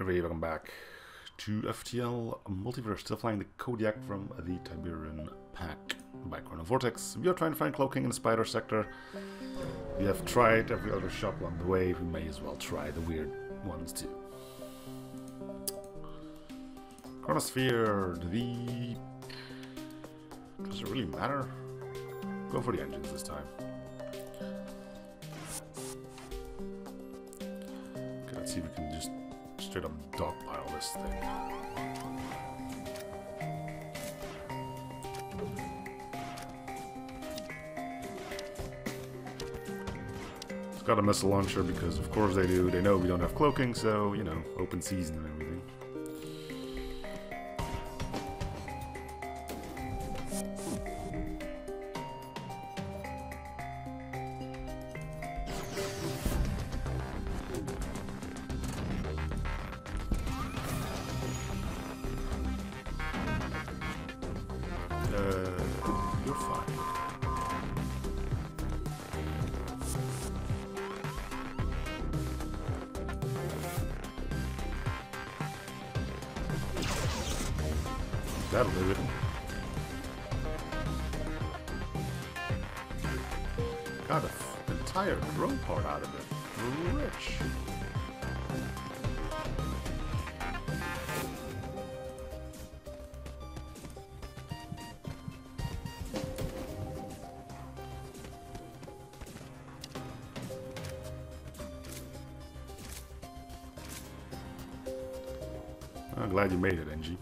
Everybody, welcome back to FTL Multiverse, still flying the Kodiak from the Tiberian Pack by Chrono Vortex. We are trying to find cloaking in the spider sector. We have tried every other shop along the way, we may as well try the weird ones too. Chronosphere, the... Does it really matter? Go for the engines this time. Straight up dogpile this thing. It's got a missile launcher because of course they do. They know we don't have cloaking, so, you know, open season That'll do it. Got an entire drone part out of it. Rich. I'm glad you made it, NG.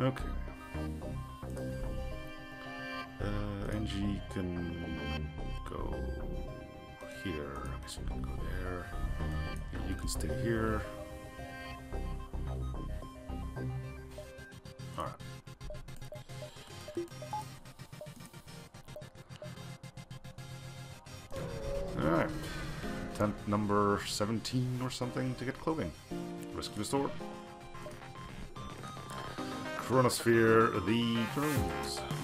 Okay. Uh, NG can go here. I guess you can go there. And you can stay here. Alright. Alright. Attempt number 17 or something to get cloaking. Rescue the store. Chronosphere, the drones.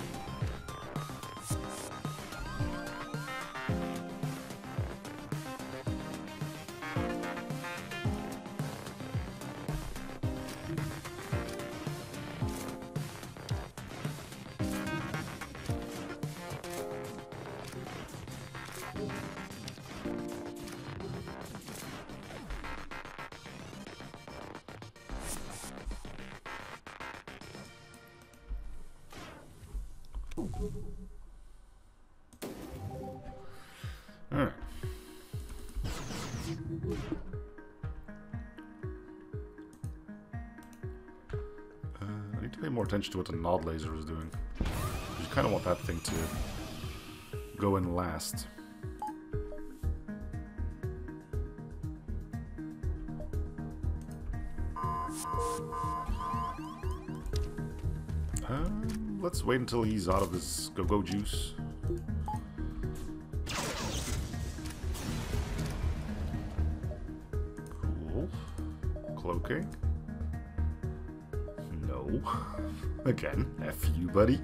Alright. Uh, I need to pay more attention to what the nod laser is doing. You kind of want that thing to go in last. Wait until he's out of his go-go juice. Cool. Cloaking? No. Again, F you, buddy.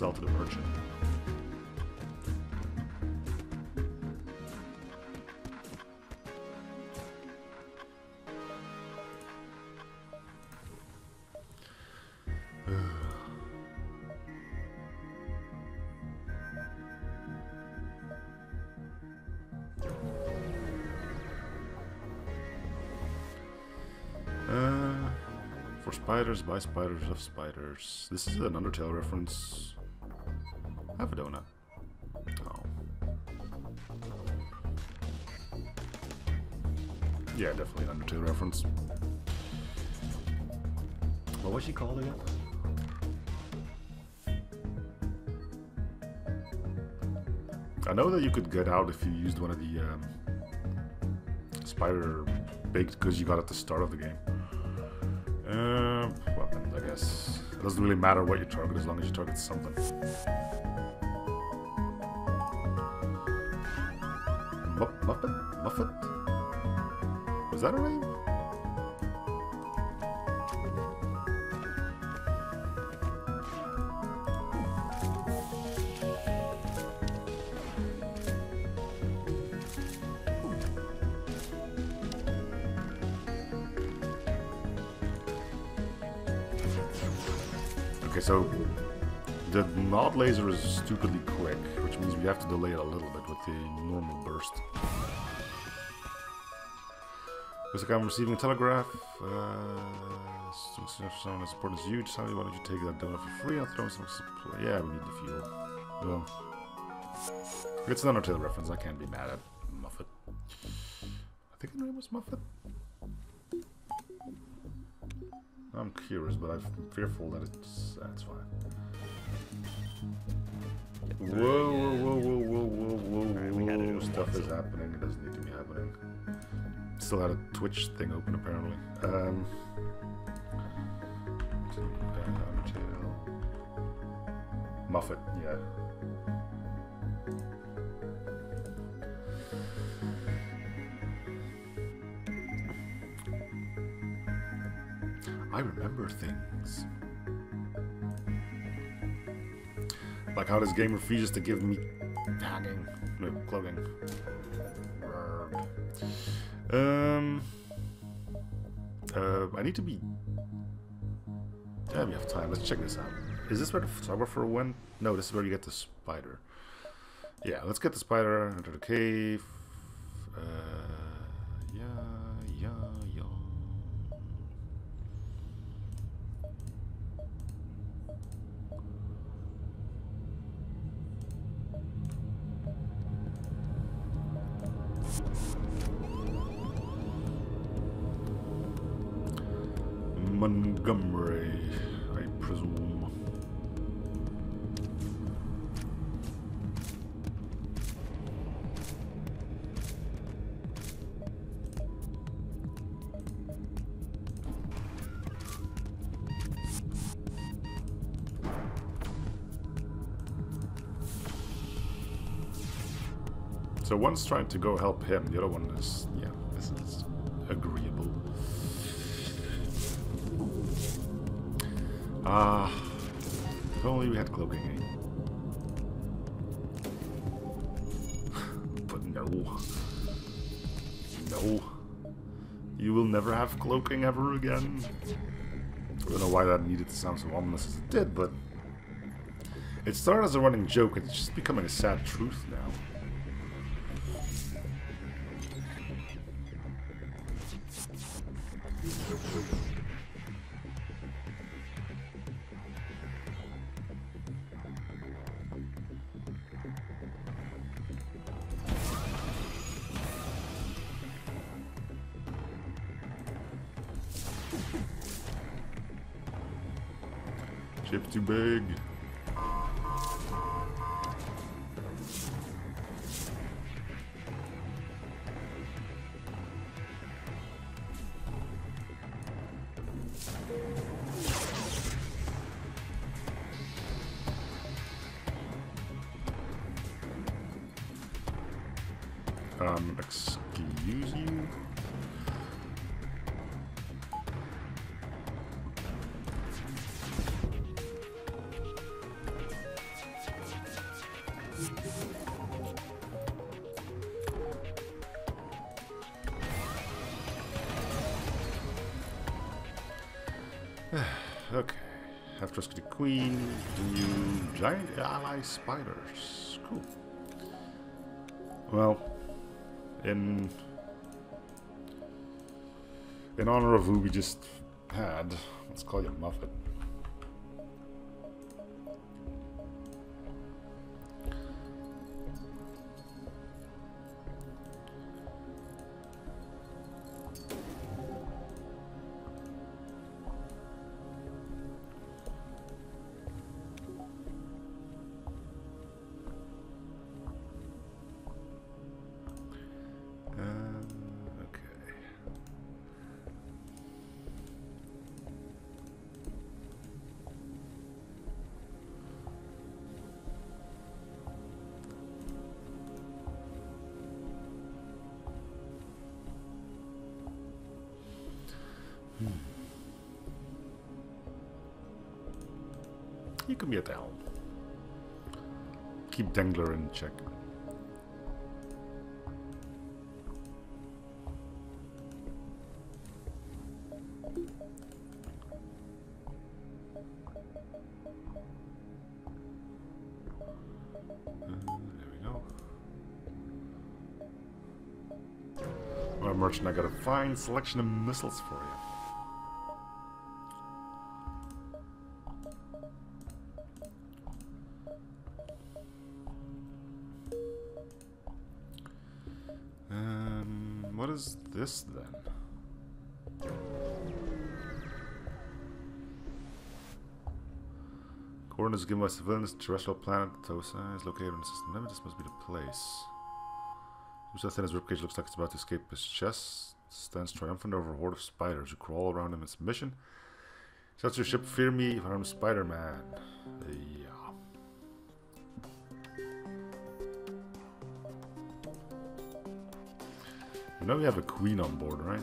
Sell to the merchant. Uh, spiders by spiders of spiders. This is an Undertale reference. Have a donut. Oh. Yeah, definitely an Undertale reference. What was she called again? I know that you could get out if you used one of the um, spider baked because you got at the start of the game. Uh, weapons, I guess. It doesn't really matter what you target as long as you target something. Muffet? Muffet? Was that her name? Okay, so the nod laser is stupidly quick, means we have to delay it a little bit with the normal burst. Looks like I'm receiving a telegraph. Uh, someone as important as you. Just why don't you take that donut for free? I'll throw some supply. Yeah, we need the fuel. Well, it's an Undertale reference. I can't be mad at Muffet. I think her name was Muffet. I'm curious, but I'm fearful that it's that's fine. Whoa, whoa, whoa, whoa, whoa, whoa, whoa, gotta whoa. Stuff is happening. It doesn't need to be happening. Still had a Twitch thing open, apparently. Um. Muffet, yeah. I remember things. Like how this game refuses to give me tagging, no, clogging. Um, uh, I need to be. Yeah, we have time. Let's check this out. Is this where the photographer went? No, this is where you get the spider. Yeah, let's get the spider enter the cave. Uh, Montgomery, I presume. So one's trying to go help him, the other one is, yeah, we had cloaking, but no. No. You will never have cloaking ever again. I don't know why that needed to sound so ominous as it did, but... It started as a running joke, and it's just becoming a sad truth now. Ship too big. okay. Have trusted the queen. The new giant ally spiders. Cool. Well, in in honor of who we just had. Let's call you Muffet. You can be at the helm. Keep Dengler in check. Uh, merchant, I got a fine selection of missiles for you. Coordinates given by civilians, terrestrial planet, Tosa is located in the system. Maybe this must be the place. His ribcage looks like it's about to escape his chest. Stands triumphant over a horde of spiders who crawl around him in submission. Shouts your ship, fear me, if I'm Spider-Man. Yeah. You know we have a queen on board, right?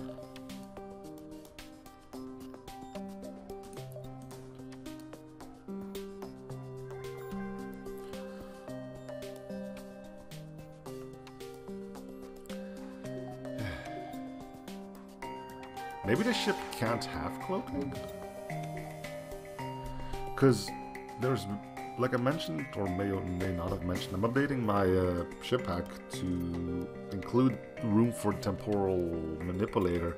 Maybe the ship can't have cloaking? Because there's like I mentioned, or may or may not have mentioned, I'm updating my uh, ship hack to include room for temporal manipulator.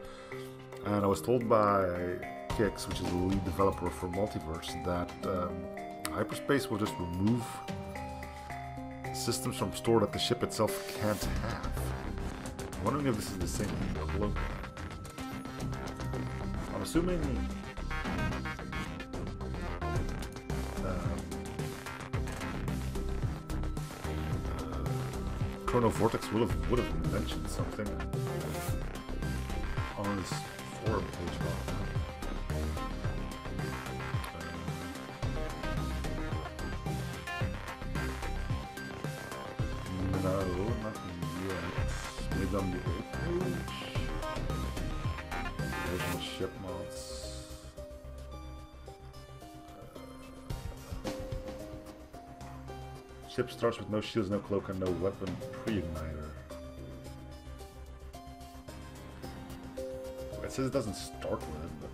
And I was told by Kix, which is the lead developer for Multiverse, that um, hyperspace will just remove systems from store that the ship itself can't have. I'm wondering if this is the same cloak. I'm assuming uh, uh, Chrono Vortex would have would have mentioned something on his starts with no shields, no cloak, and no weapon pre-igniter. It says it doesn't start with it, but...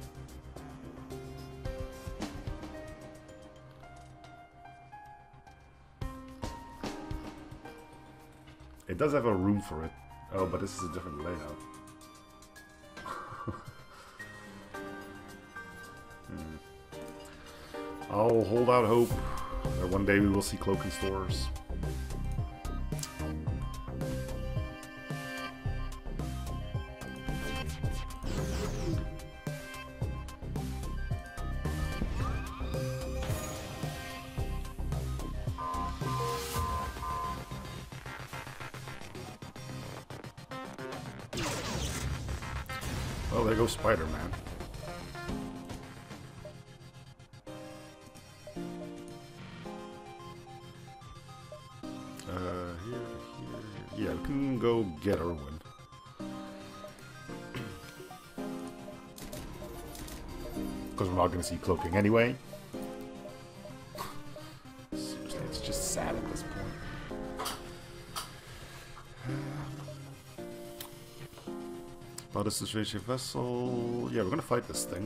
It does have a room for it. Oh, but this is a different layout. hmm. I'll hold out hope one day we will see cloak cloaking stores. Because we're not going to see cloaking anyway. Seriously, it's just sad at this point. Is vessel. Yeah, we're going to fight this thing.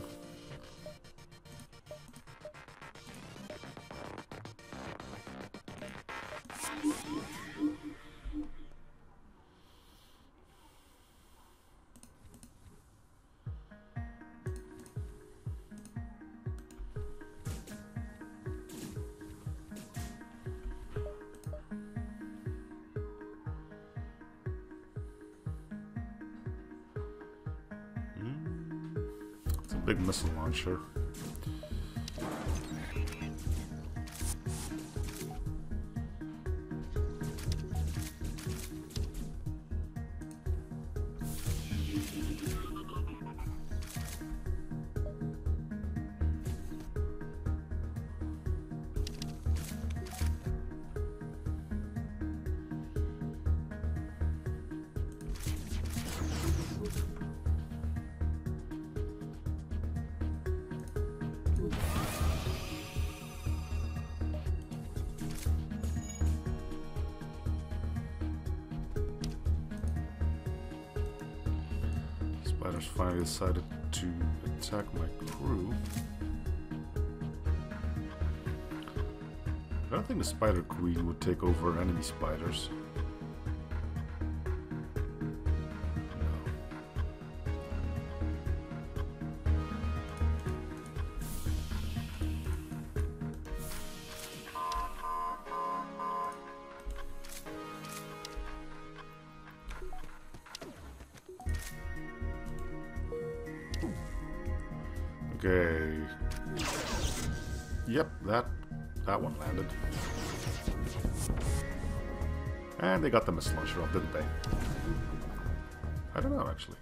Finally decided to attack my crew. I don't think the Spider Queen would take over enemy spiders. Okay. Yep, that that one landed. And they got the missile launcher off, didn't they? I don't know, actually.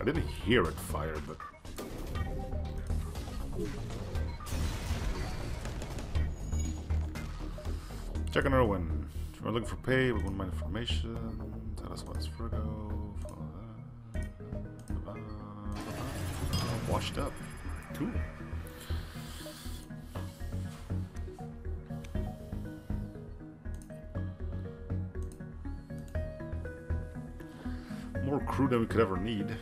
I didn't hear it fire, but... Checking win. We're looking for pay, we want my information. Tell us what's Virgo. Washed up. Cool. More crew than we could ever need.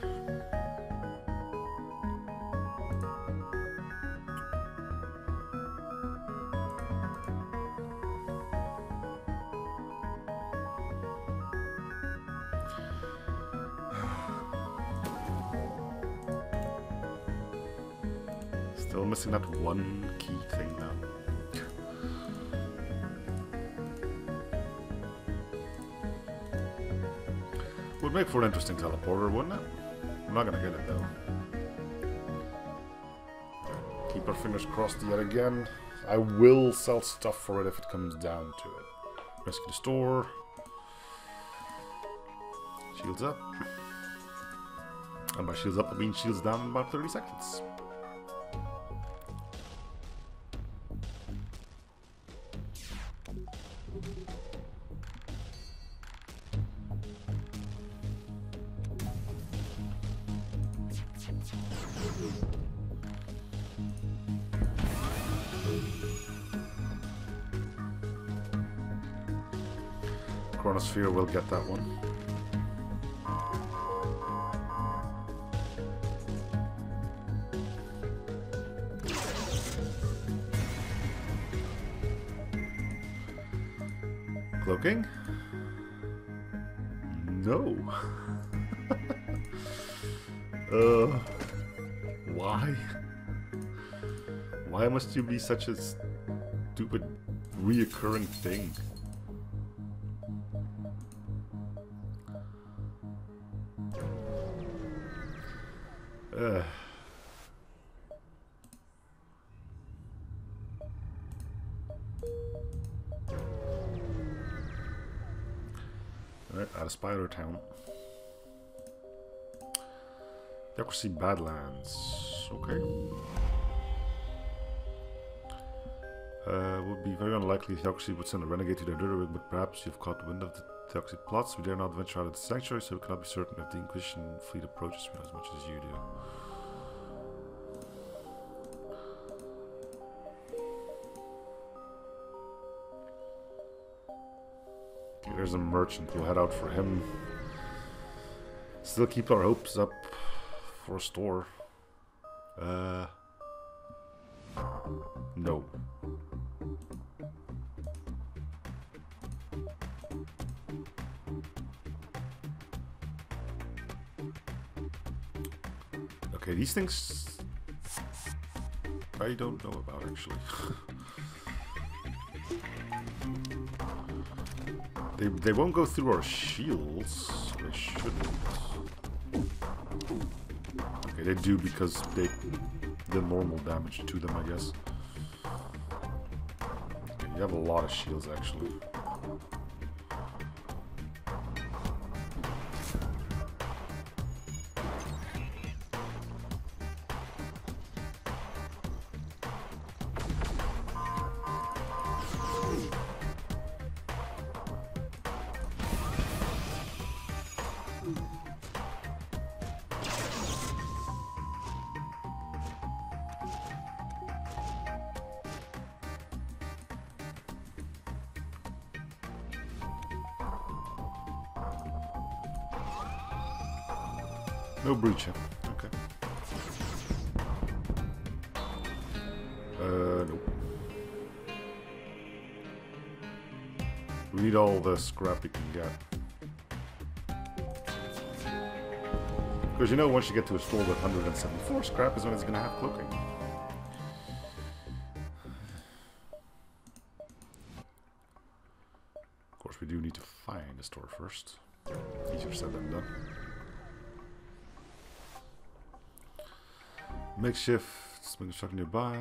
Still missing that one key thing now. Would make for an interesting teleporter, wouldn't it? I'm not gonna get it though. Keep our fingers crossed yet again. I will sell stuff for it if it comes down to it. Rescue the store. Shields up. And by shields up, I mean shields down in about 30 seconds. Chronosphere will get that one. Cloaking? No. uh, why? Why must you be such a stupid reoccurring thing? Badlands. Okay. Uh, would be very unlikely Theocracy would send a renegade to their Durwick, but perhaps you've caught wind of the Theocracy plots. We dare not venture out of the sanctuary, so we cannot be certain if the Inquisition fleet approaches me as much as you do. There's a merchant. We'll head out for him. Still keep our hopes up for a store. Uh, no. Okay, these things I don't know about actually. they they won't go through our shields. They shouldn't. They do because they the normal damage to them, I guess. Okay, you have a lot of shields, actually. The scrap we can get. Because you know, once you get to a store with 174 scrap is when it's going to have cloaking. Of course, we do need to find a store first. Easier said than done. Makeshift swing truck nearby.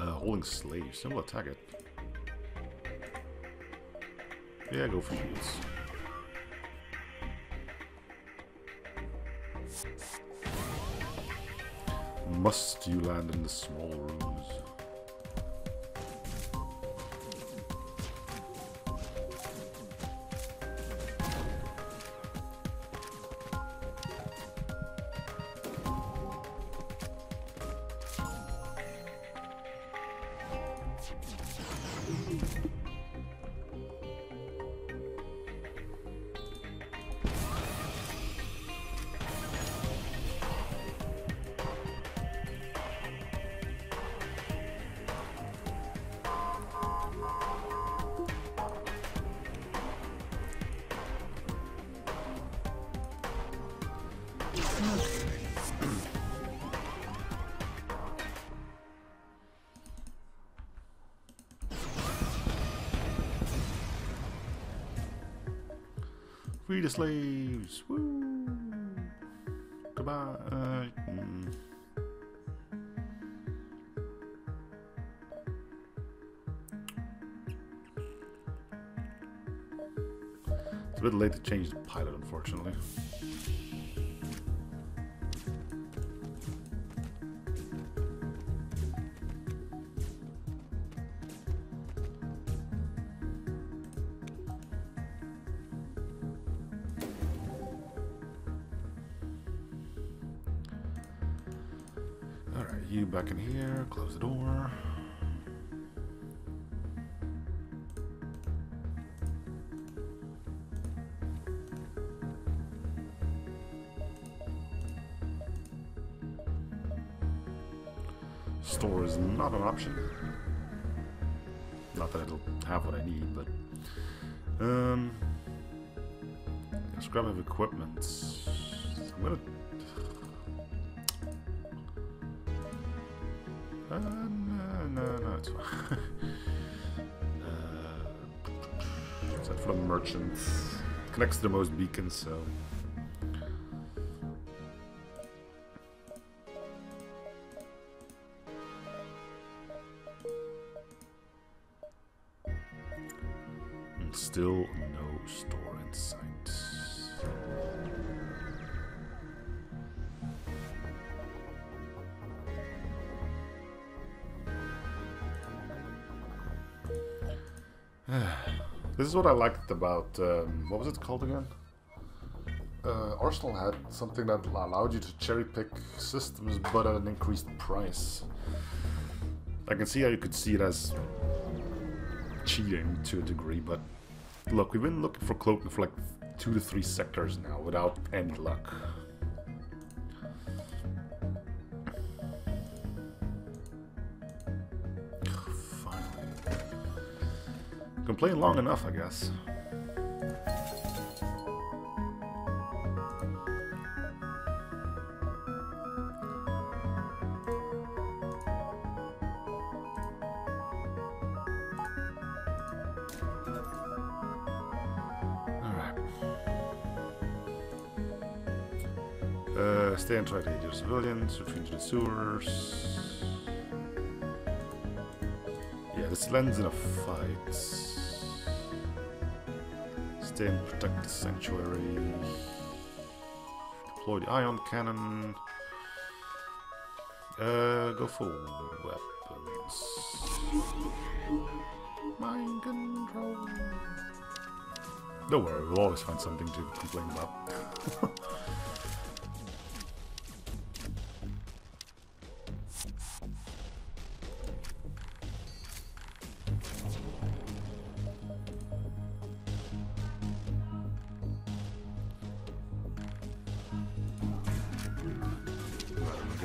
Uh, holding slaves. Still will attack it. Yeah, go for shields. Must you land in the small rooms? Free the slaves! Woo! Goodbye. Uh, mm. It's a bit late to change the pilot, unfortunately. Back in here, close the door. Store is not an option. Not that it'll have what I need, but um, scrap of equipment. I'm gonna. It's for the merchant. Connects to the most beacons, so. And still no store in sight. This is what I liked about um, what was it called again? Uh, Arsenal had something that allowed you to cherry pick systems, but at an increased price. I can see how you could see it as cheating to a degree, but look, we've been looking for cloaking for like two to three sectors now without any luck. Complain long enough, I guess. Uh, stay and try to hit your civilians, retreat to the sewers. Yeah, this lands in a fight. And protect the sanctuary. Deploy the ion cannon. Uh, go for weapons. Mind control. Don't worry, we'll always find something to complain about.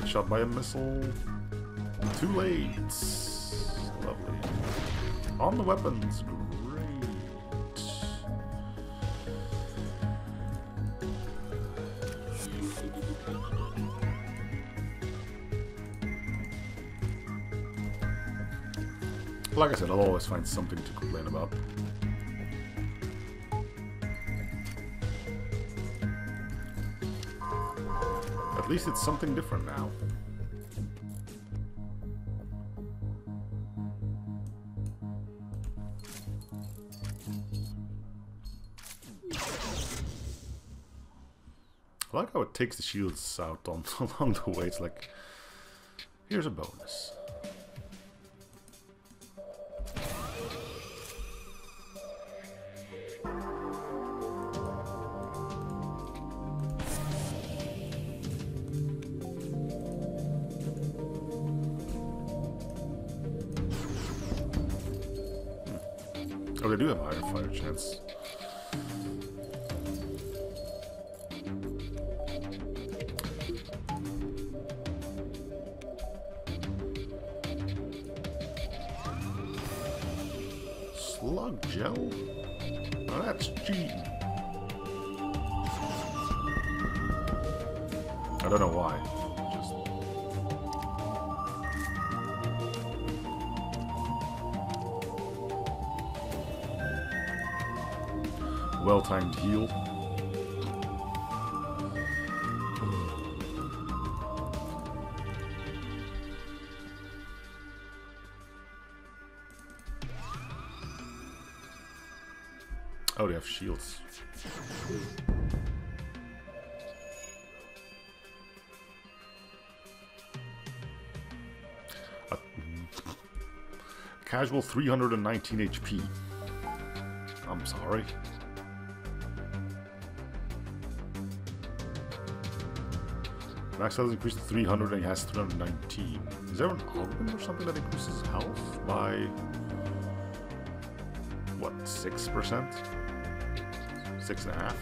Shot by a missile. Too late. Lovely. On the weapons. Great. Like I said, I'll always find something to complain about. At least it's something different now. I like how it takes the shields out on along the way. It's like, here's a bonus. Oh, they do have a higher fire chance. Oh, they have shields. Uh, Casual 319 HP. I'm sorry. Max health increased to 300 and he has 319. Is there an augment or something that increases health by... What, 6%? Six and a half?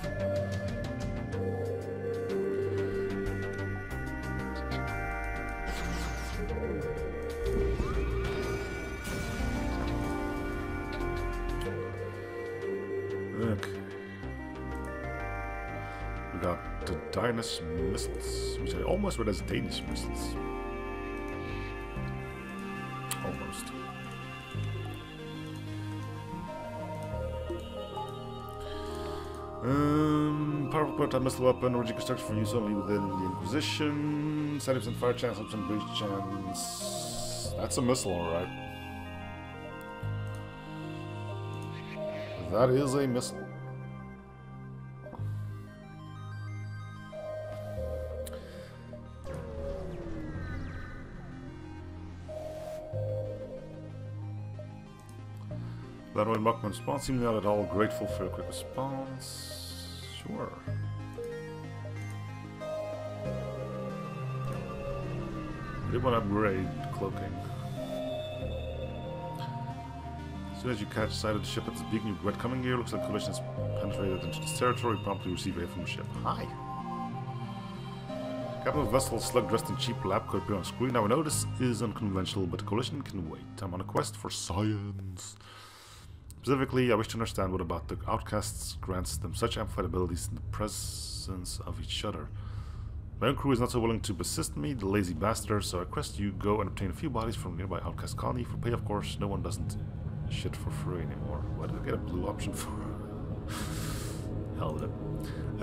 Got the Danish missiles, which I almost read as Danish missiles. Almost. Um, powerful prototype missile weapon, originally constructed for use only within the Inquisition. 70% fire chance, 100% breach chance. That's a missile, alright. That is a missile. That way, Muckman response seemed not at all grateful for a quick response. Sure. They want to upgrade cloaking. As soon as you catch sight of the ship at the beacon, you regret coming here. Looks like collision has penetrated into this territory. Promptly receive aid from the ship. Hi. Captain of vessel slug dressed in cheap lab coat appear on screen. Now I know this is unconventional, but collision can wait. I'm on a quest for science. Specifically, I wish to understand what about the outcasts grants them such amplified abilities in the presence of each other. My own crew is not so willing to assist me, the lazy bastards, so I request you go and obtain a few bodies from nearby outcast colony. For pay, of course, no one doesn't shit for free anymore. Why did I get a blue option for? hell with it.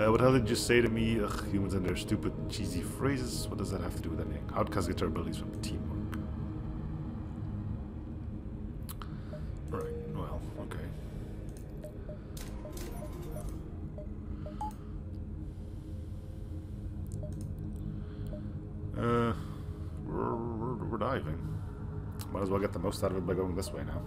Uh, what the hell did you say to me? Ugh, humans and their stupid, cheesy phrases. What does that have to do with anything? Outcasts get their abilities from teamwork. Right, Uh, we're, we're, diving. Might as well get the most out of it by going this way now.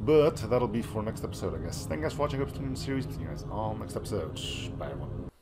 But that'll be for next episode, I guess. Thank you guys for watching. The series. See you guys all next episode. Bye, everyone.